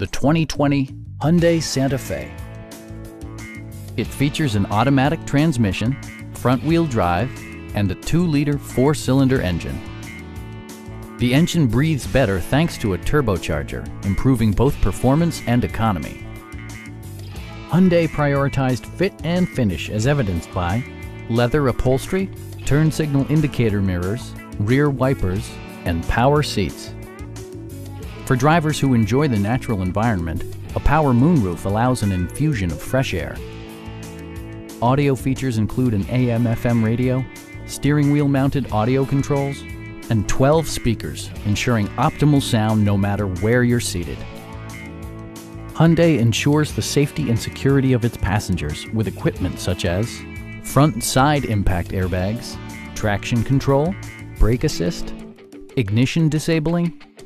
the 2020 Hyundai Santa Fe. It features an automatic transmission, front-wheel drive, and a 2-liter four-cylinder engine. The engine breathes better thanks to a turbocharger, improving both performance and economy. Hyundai prioritized fit and finish as evidenced by leather upholstery, turn signal indicator mirrors, rear wipers, and power seats. For drivers who enjoy the natural environment, a power moonroof allows an infusion of fresh air. Audio features include an AM-FM radio, steering wheel mounted audio controls, and 12 speakers, ensuring optimal sound no matter where you're seated. Hyundai ensures the safety and security of its passengers with equipment such as front side impact airbags, traction control, brake assist, ignition disabling,